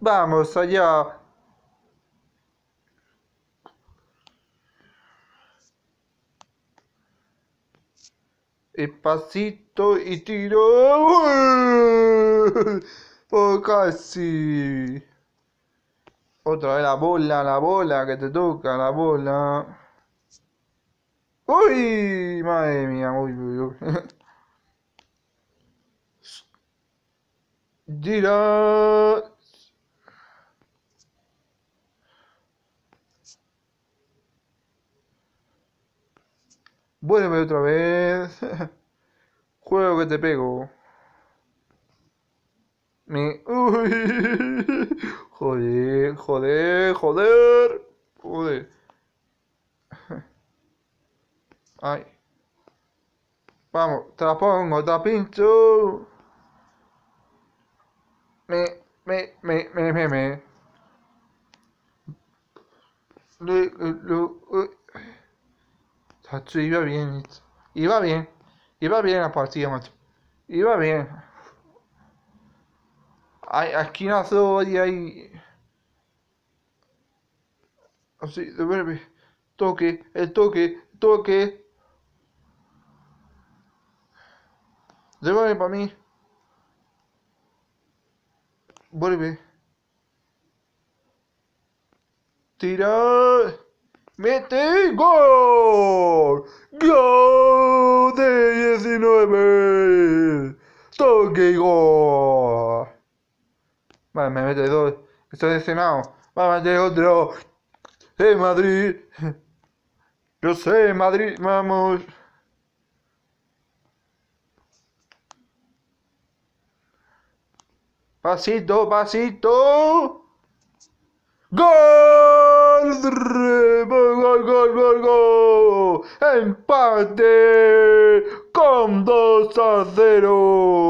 Vamos allá. Espacito y tiro. Oh, casi. Otra vez la bola, la bola que te toca, la bola. Uy, madre mía, uy, uy, uy. Vuelve otra vez. Juego que te pego. Me... Uy. Joder, joder, joder. Joder. Ay. Vamos, te la pongo, te la pincho. Me, me, me, me, me, me. Le, uy. Tacho, iba bien. Iba bien. Iba bien la partida, macho. Iba bien. Ay, aquí nació y ahí. Así, devuelve. Toque, el toque, toque. Devuelve para mí. Vuelve. Tira. Mete gol. Gol de 19. Toque gol. Vale, me mete dos. Estoy decepcionado. Va a meter otro. ¡Eh, Madrid! Yo sé, Madrid, vamos. Pasito, pasito. ¡Gol, gol, gol, gol! ¡Empate! Con 2 a 0.